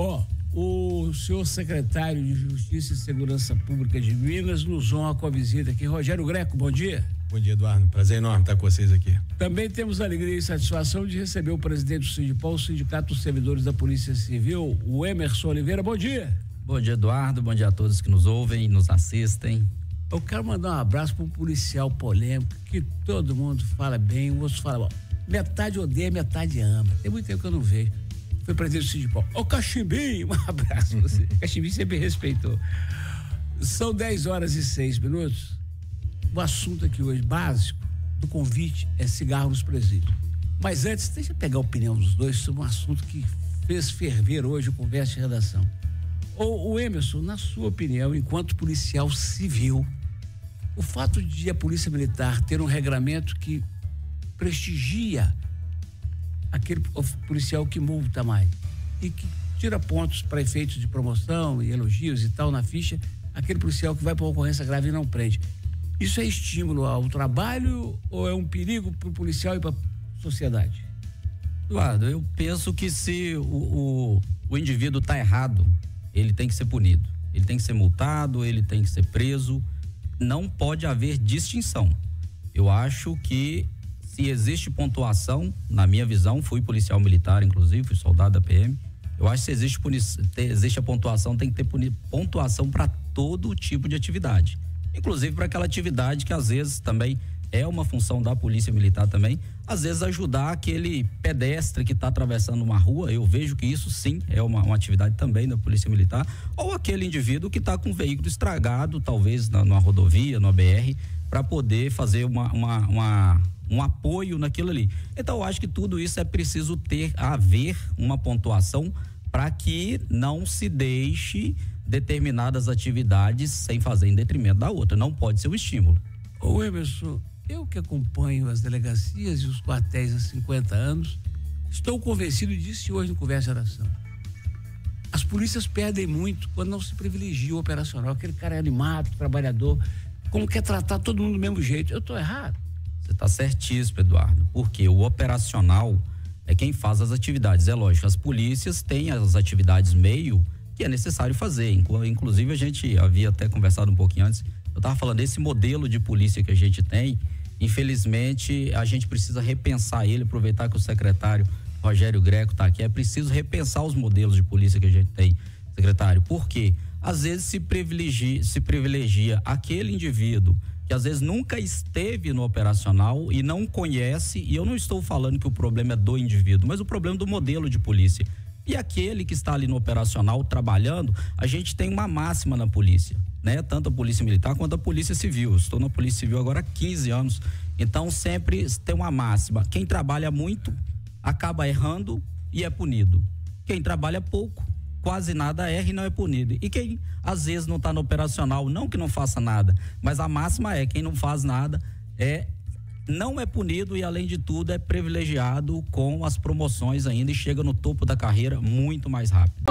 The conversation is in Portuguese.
Ó, oh, o senhor secretário de Justiça e Segurança Pública de Minas nos honra com a visita aqui. Rogério Greco, bom dia. Bom dia, Eduardo. Prazer enorme estar com vocês aqui. Também temos a alegria e satisfação de receber o presidente do Sindipol, o Sindicato dos Servidores da Polícia Civil, o Emerson Oliveira. Bom dia. Bom dia, Eduardo. Bom dia a todos que nos ouvem e nos assistem. Eu quero mandar um abraço para um policial polêmico que todo mundo fala bem, o outro fala, bom, metade odeia, metade ama. Tem muito tempo que eu não vejo. Foi presidente do Sindipol. Ô, Cachimbinho, um abraço pra você. Cachimbinho sempre respeitou. São 10 horas e 6 minutos. O assunto aqui hoje, básico, do convite é cigarro nos presídios. Mas antes, deixa eu pegar a opinião dos dois sobre um assunto que fez ferver hoje o conversa de redação. O Emerson, na sua opinião, enquanto policial civil, o fato de a Polícia Militar ter um regramento que prestigia aquele policial que multa mais e que tira pontos para efeitos de promoção e elogios e tal na ficha, aquele policial que vai para uma ocorrência grave e não prende. Isso é estímulo ao trabalho ou é um perigo para o policial e para a sociedade? Eduardo, eu penso que se o, o, o indivíduo está errado, ele tem que ser punido. Ele tem que ser multado, ele tem que ser preso. Não pode haver distinção. Eu acho que se existe pontuação, na minha visão, fui policial militar, inclusive, fui soldado da PM. Eu acho que se existe, existe a pontuação, tem que ter pontuação para todo tipo de atividade inclusive para aquela atividade que às vezes também é uma função da polícia militar também, às vezes ajudar aquele pedestre que está atravessando uma rua, eu vejo que isso sim é uma, uma atividade também da polícia militar, ou aquele indivíduo que está com o veículo estragado, talvez na, numa rodovia, no BR, para poder fazer uma, uma, uma, um apoio naquilo ali. Então eu acho que tudo isso é preciso ter, haver uma pontuação para que não se deixe determinadas atividades sem fazer em detrimento da outra. Não pode ser um estímulo. Ô Emerson, eu que acompanho as delegacias e os quartéis há 50 anos, estou convencido disso hoje no Conversa Oração. As polícias perdem muito quando não se privilegia o operacional. Aquele cara é animado, trabalhador, como quer tratar todo mundo do mesmo jeito. Eu estou errado. Você está certíssimo, Eduardo, porque o operacional é quem faz as atividades. É lógico, as polícias têm as atividades meio que é necessário fazer. Inclusive, a gente havia até conversado um pouquinho antes. Eu estava falando desse modelo de polícia que a gente tem. Infelizmente, a gente precisa repensar ele, aproveitar que o secretário Rogério Greco está aqui. É preciso repensar os modelos de polícia que a gente tem, secretário. Por quê? Às vezes se privilegia, se privilegia aquele indivíduo que às vezes nunca esteve no operacional e não conhece, e eu não estou falando que o problema é do indivíduo, mas o problema do modelo de polícia. E aquele que está ali no operacional trabalhando, a gente tem uma máxima na polícia, né? Tanto a polícia militar quanto a polícia civil. estou na polícia civil agora há 15 anos. Então sempre tem uma máxima. Quem trabalha muito acaba errando e é punido. Quem trabalha pouco quase nada erra e não é punido. E quem às vezes não está no operacional, não que não faça nada, mas a máxima é quem não faz nada é não é punido e, além de tudo, é privilegiado com as promoções ainda e chega no topo da carreira muito mais rápido.